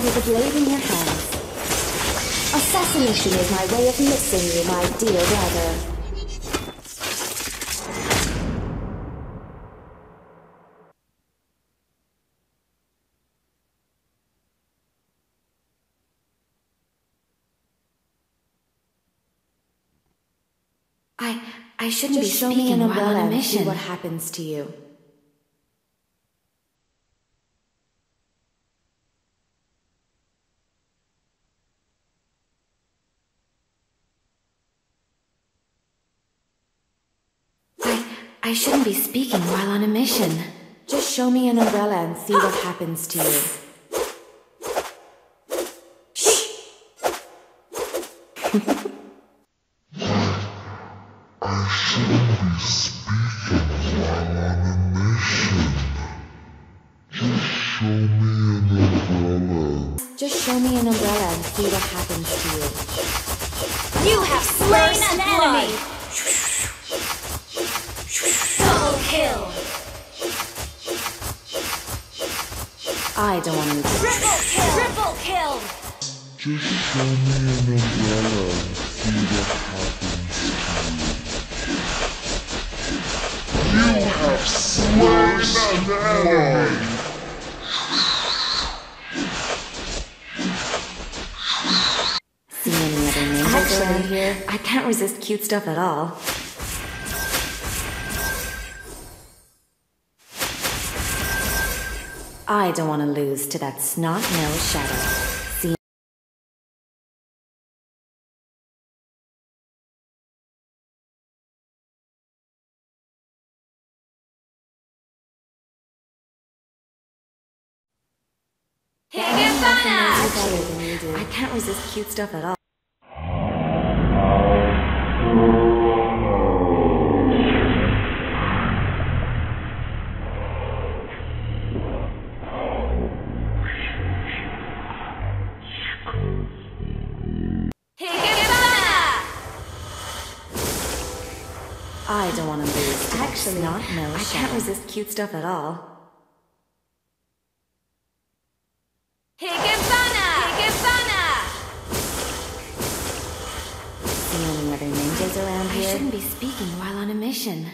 God with a blade in your hands. Assassination is my way of missing you, my dear brother. I I shouldn't Just be speaking an while umbrella on a and see mission. what happens to you. I shouldn't be speaking while on a mission. Just show me an umbrella and see what ah. happens to you. I shouldn't be speaking while on a mission. Just show me an umbrella. Just show me an umbrella and see what happens to you. You have slain an enemy! I don't want to Triple kill! Triple kill! Just show me an umbrella and see what happens to you. You have slain an enemy! see any other ninjas around here. I can't resist cute stuff at all. I don't want to lose to that snot-nosed shadow. See Higanbana! better than you do. I can't resist cute stuff at all. I don't want to lose Actually, snot-nosed I shadow. can't resist cute stuff at all. Higanbana! Higanbana! See any other ninjas around here. I shouldn't be speaking while on a mission.